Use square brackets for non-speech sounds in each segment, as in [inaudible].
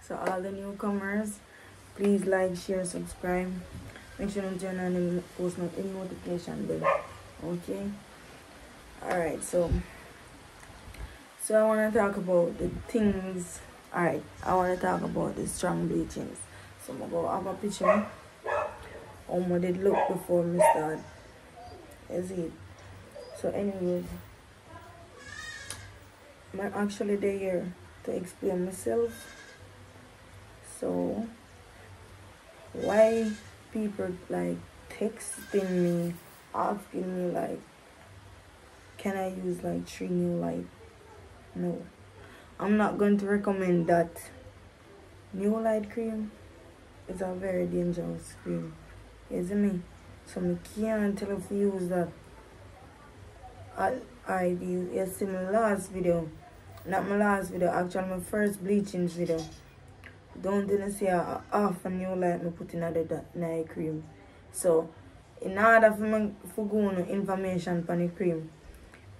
So all the newcomers, please like, share, subscribe. Make sure you turn on the post notification bell. Okay. Alright, so so I wanna talk about the things alright, I wanna talk about the strong bleachings. So I'm gonna go have a picture how I did look before me start. Is it? So anyways I'm actually there to explain myself. So why people like texting me asking me like can I use like tree new light? No. I'm not going to recommend that. New light cream is a very dangerous cream. See me? So I can't tell if you use that. I I you in my last video. Not my last video, actually my first bleaching video. Don't didn't see a uh, half a new light me put in the night cream. So in order for me for go information for the cream,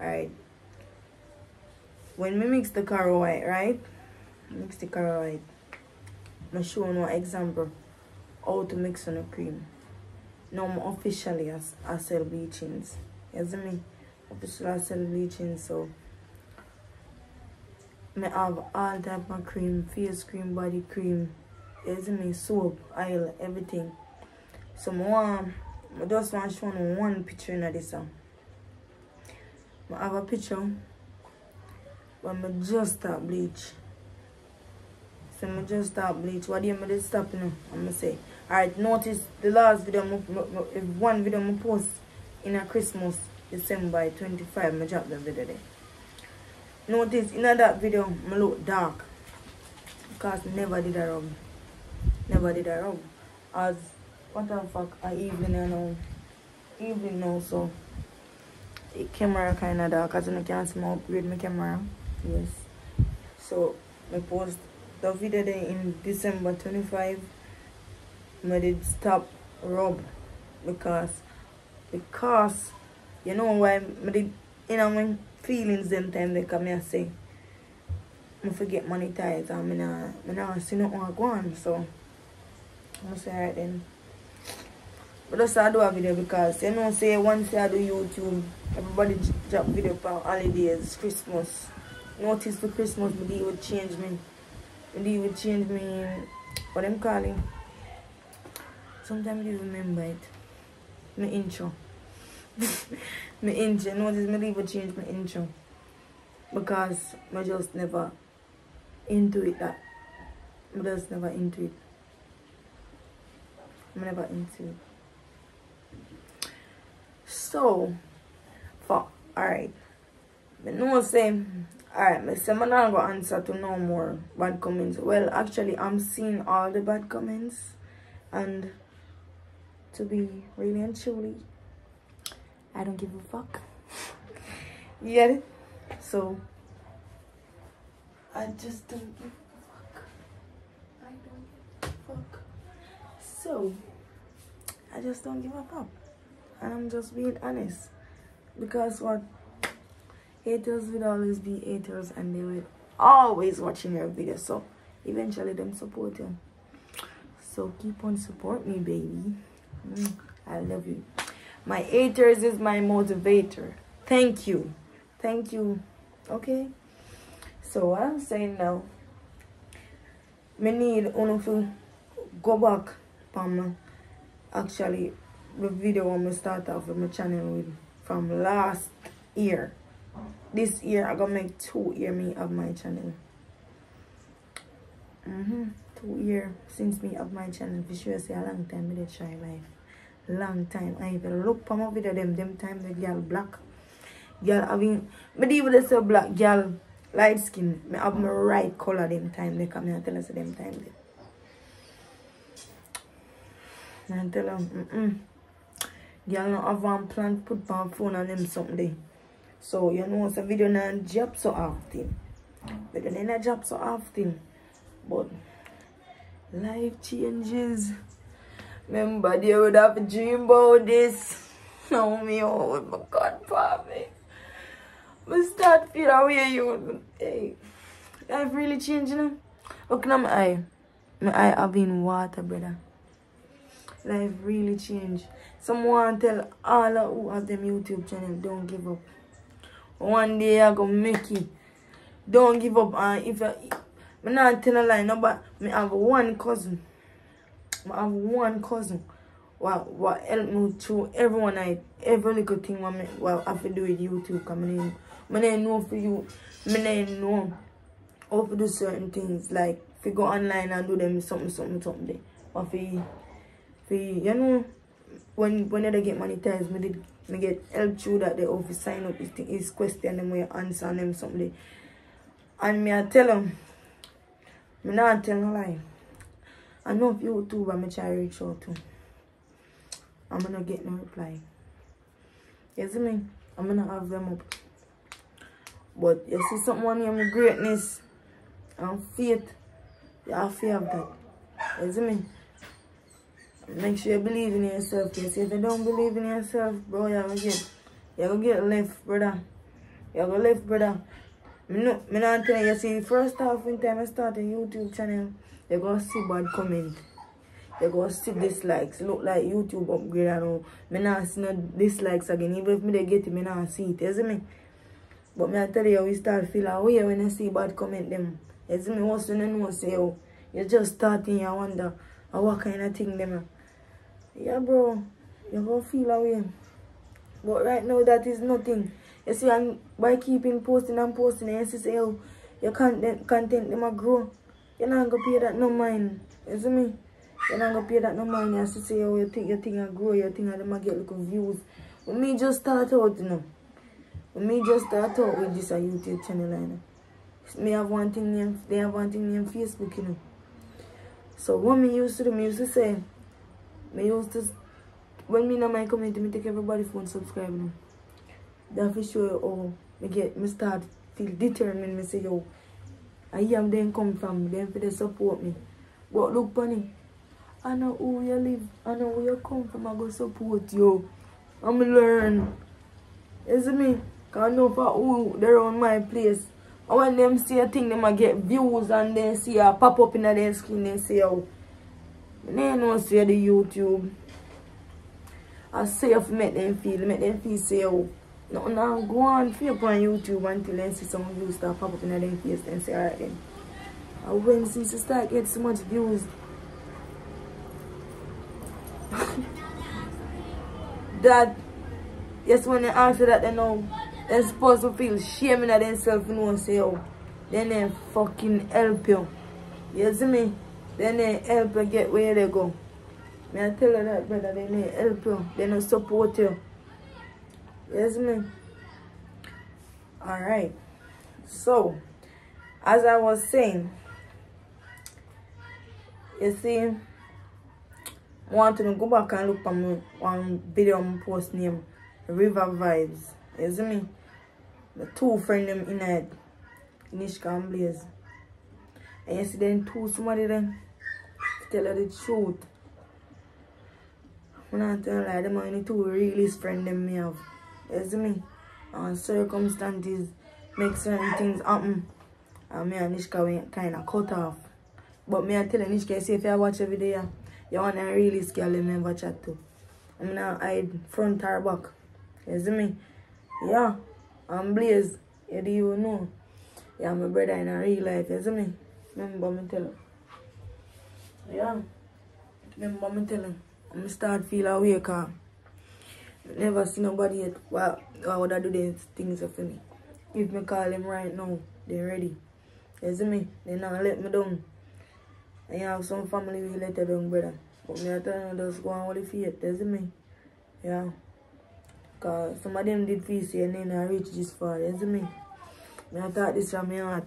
Alright. When we mix the Caro White, right? Mix the Caro White. I'm show you an example how to mix on a cream. Now I'm officially as I sell bleachings. You see me? Officially I sell bleaching so I have all type of cream, face cream, body cream, see me, soap, oil, everything. So I want I just want to show one picture in this song. I have a picture but I just start bleach. So I just start bleach. What do you mean stop you know? I'm gonna say. Alright, notice the last video, one video I post in a Christmas, December 25, I drop the video there. Notice in that video, I look dark. Because never did a rub. Never did a rub. As, what the fuck, I evening now. Evening now, so the camera kind of dark as you can see my upgrade my camera yes so I post the video there in December 25 I did stop rub because because you know why I did you know my feelings them time they come here say I forget monetize and I not, I not see nothing go on so I'm say alright then but just I do a video because you know say once I do YouTube, everybody drop video for holidays, Christmas. Notice for Christmas me would change me. Me would change me what I'm calling. Sometimes you remember it. My intro. [laughs] my intro. Notice me would change my intro. Because I just never into it that. I just never into it. I'm never into it. So, fuck. Alright. I know say, alright, not going to answer to no more bad comments. Well, actually, I'm seeing all the bad comments. And to be really and truly, I don't give a fuck. [laughs] you get it? So, I just don't give a fuck. I don't give a fuck. So, I just don't give a fuck and I'm just being honest because what haters will always be haters and they will always watching your videos. so eventually them support you so keep on support me baby mm, I love you my haters is my motivator thank you thank you okay so what I'm saying now me need uno to go back from actually the video I'm start off with my channel with from last year. This year I gonna make two year me of my channel. Mm -hmm. Two year since me of my channel. For sure say a long time me dey try life. Long time. I even look for my video them them time the girl black. Girl having me even they say black girl light skin. Me have my right color them time they come and tell us them time they. And tell them, mm -mm. Y'all not have one plan put on phone and them something So you know some video not job so often. Video not job so often. But life changes. Remember they would have a dream about this. [laughs] Now me oh my god me. We start feel away you hey life really changing. Look at my eye. My eye having water, brother. Life really changed. Someone tell all of who have them YouTube channel, don't give up. One day I gonna make it. Don't give up. And if I, I'm not telling a lie, no, but I have one cousin. I have one cousin. What what help me through everyone I every little thing what, me, what I have to do with YouTube coming in. I know for you. I know how to do certain things like if you go online and do them something something something or for you for you, you know when when they get monetized me did me get help through that they offer sign up this thing is question them where answer them something and me I tell them me not tell no lie I know if YouTube I'm going to try reach out to I'm gonna get no reply. You see me? I'm gonna have them up. But you see someone in greatness and faith, you have fear of that. You see me? Make sure you believe in yourself. You see, if you don't believe in yourself, bro, you're gonna get, you're gonna get left, brother. You're gonna left, brother. Me no, me not telling you, see, first off, when time I start a YouTube channel, you're gonna see bad comment they go see dislikes. Look like YouTube upgrade I know. Me not see no dislikes again. Even if me they get it, me not see it. You me? But me I tell you, we start feel away when I see bad comment them. See me? what's Once you know, say, oh, you just starting, you wonder, oh, what kind of thing them. Yeah, bro. You gonna feel away. But right now, that is nothing. You see, and by keeping posting and posting, you see, say, oh, your content, content them grow. You're not gonna pay that no mind. You see me? You're not gonna pay that no money and say, oh, you think your thing will grow, your thing and them get little views. But me just start out, you know. But me just start out with this a YouTube channel, you know. Me have one thing named, they have one thing named Facebook, you know. So what me used to do, me used to say, me used to, when me in my community, me take everybody phone subscribe, you know. That for sure, oh, me get, me start feel determined, me say, yo, I am then come from, them for they support me. But look funny, I know who you live, I know where you come from, I go support you. I'm learn. See me? Cause I know for who they're around my place. And when them see a thing, them I get views and then see a pop up in their screen and say, oh, they know see the YouTube. I if make them feel, make them feel oh, no, now go on, feel up on YouTube until they see some views start pop up in their face and say, alright then. And when since you start getting so much views, [laughs] that yes when they answer that they know they're supposed to feel shame in themselves you know say oh then they fucking help you. You see me? Then they help you get where they go. May I tell you that brother, they need help you, they don't support you. You see me? Alright. So as I was saying, you see want to go back and look at my one video I post name River Vibes. See me? The two friend them in it. Nishka and Blaze. And you see them two somebody then tell her the truth. When I'm not telling lie, them the two realest friend them me have. You see me? And circumstances make certain things happen. And me and Nishka went kind of cut off. But me I tell Nishka, see if I watch every day, you want to really scale them never chat to. I'm gonna hide front or back. You see me? Yeah. I'm Blaze. You do you know? Yeah, my brother in a real life. You see me? Remember me tell him. Yeah. Remember me tell him. I'm start feel awake cause never see nobody yet. Well, why would I do these things for me? If me call him right now, they ready. You see me? They not let me down. And you have some family will let you brother. But me I tell you, just go on with the faith, you see me? Yeah. Because some of them did face and then I reach this far, you see me? Me I thought this from my heart.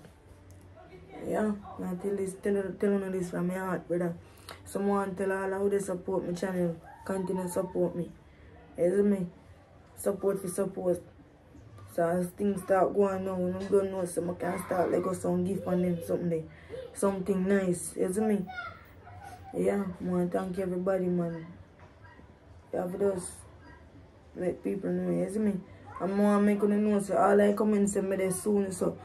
Yeah, I tell this, tell, tell you this from my heart, brother. Someone tell all how they support my channel, continue support me. See me? Support for support. So as things start going on, I'm to know so I can start like us some gift on them something something nice. See me? Yeah, man, thank everybody, man. Yeah, for those let people know, see me? I'm more making them so all I come and send me there soon, so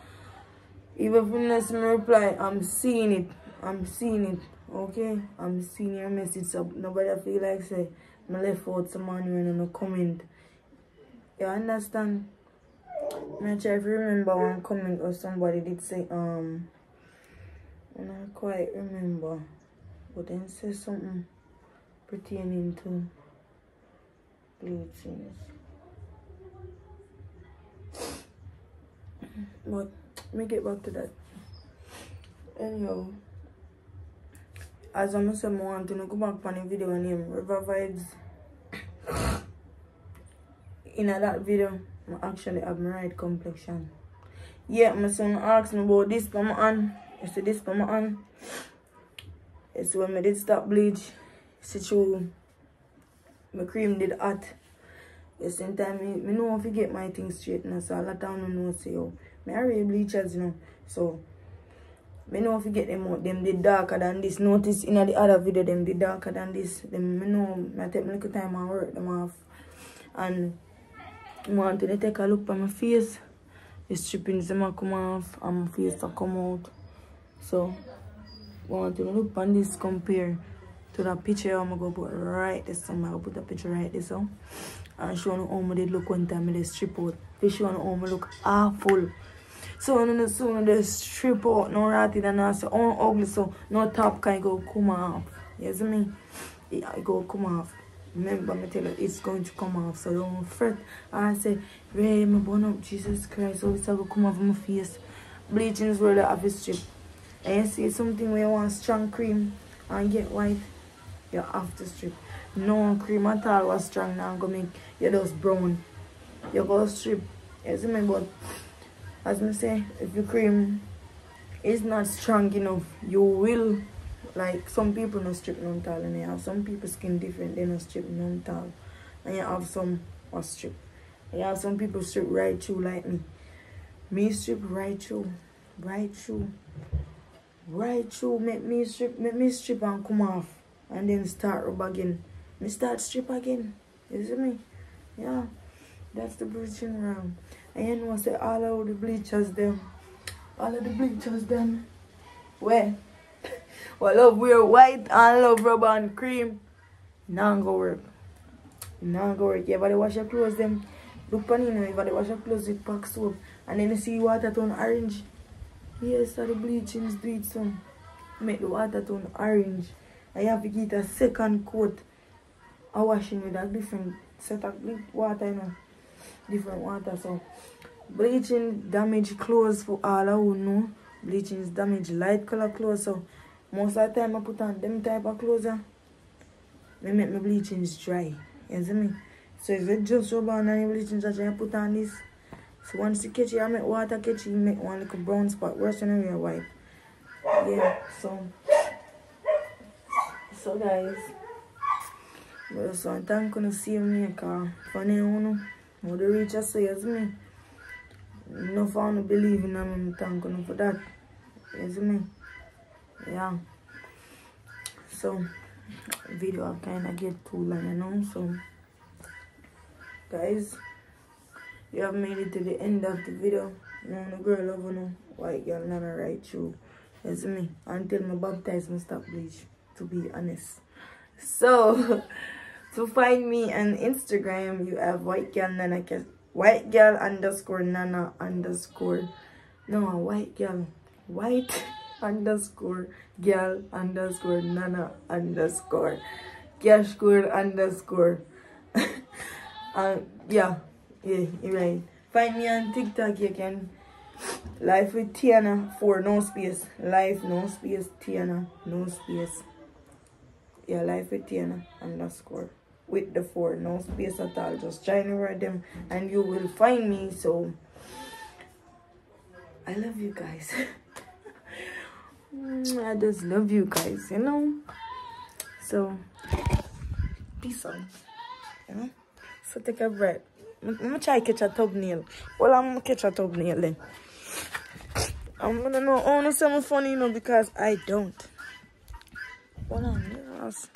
even if you not me reply, I'm seeing it. I'm seeing it, okay? I'm seeing your message, so nobody feel like say, I left out some money when I comment. You understand? I'm try to remember one comment or somebody did say, um, I don't quite remember, but then say something pertaining to bleachings. But let me get back to that. Anyhow, as I'm saying, I want to go back on the video name River Vibes. In that video, I actually have my right complexion. Yeah, my son asked me about this for my hand. You see this for my hand? It's when I did stop bleach. See true. My cream did hot. Same time, me, me know if you get my things straight now, so a lot of them know say, me are really bleachers, you know. So, me know if you get them out, them did darker than this. Notice in the other video, them did darker than this. Them, me know, I take me little time and work them off. And, I want to take a look at my face. The strippings them come off and my face to come out. So, I want to look at this compare to that picture I'm gonna put right this time. I'm gonna put the picture right this one. And show you how I did look one time I did strip out. To show you how I look awful. So soon the strip out, no ratty than say oh ugly so no top can go come off. See me? Yeah, it go come off. Remember me tell you it's going to come off. So don't fret. I say, Ray, my bone up Jesus Christ, so it's to come off my face. Bleaching is really a strip. And you see something where you want strong cream and get white, you have to strip. No cream at all was strong now go make you just brown. You go strip. See me but as I say, if your cream is not strong enough, you will like some people no strip non tall and you have some people skin different, they no strip non tall. And you have some or strip. You have some people strip right through like me. Me strip right through. Right through. Right through. Make me strip make me strip and come off. And then start rub again. Me start strip again. You see me? Yeah. That's the bleaching round. You know say all of the bleachers them. All of the bleachers them. Where? [laughs] well love wear white and love rubber and cream. Now go work. Now go work. You ever wash your clothes them? Look on you know, if they wash your clothes with pack soap and then you see water turn orange. Yes, so the bleachings do it some. Make the water turn orange. You have to get a second coat of washing with a different set of water, you know. Different water. So bleaching damage clothes for all who know. Bleaching is damage light color clothes. So most of the time I put on them type of clothes. They make my bleachings dry. You see me? So if you just rub on any bleaching that you put on this. So once you catch it, I make water catch it, you make one little brown spot. Worse than your wipe. Yeah, so so guys. So thank you to see me car. Funny you know. How the us so you see me. No found to believe in me, thank you for that. You see me? Yeah. So video I kinda get too long, you know, so guys you have made it to the end of the video now the girl over no white girl not right through you see me until my baptize me stop bleach to be honest so [laughs] to find me on instagram you have white girl nana white girl underscore nana underscore no white girl white [laughs] underscore girl underscore nana underscore cash underscore. [laughs] Uh, yeah yeah right. Find me on tiktok you can. Life with Tianna for no space. Life no space Tianna no space. Yeah life with Tianna underscore with the four. No space at all. Just to them and you will find me. So i love you guys. [laughs] I just love you guys you know? So peace out. You know? So take a breath. I'm gonna try to catch a thumbnail well i'm gonna catch a thumbnail then. I'm gonna know. Oh, Only something funny you know because i don't. Hold on yes.